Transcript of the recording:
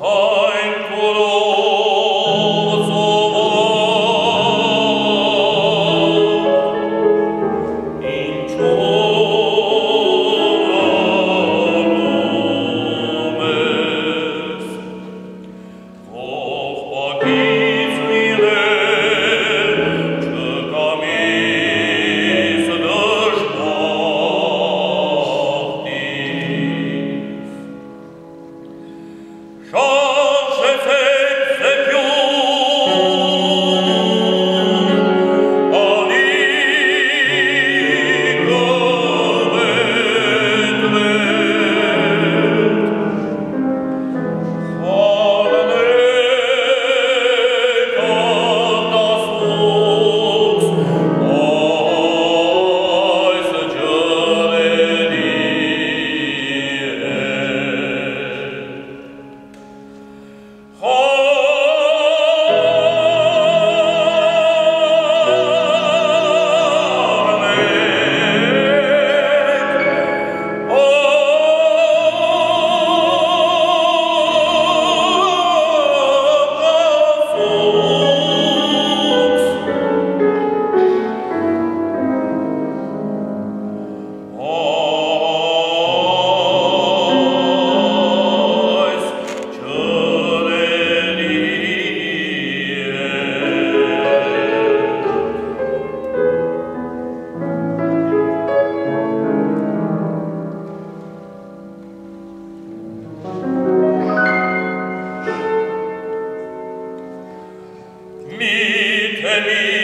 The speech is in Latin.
Oh Oh! me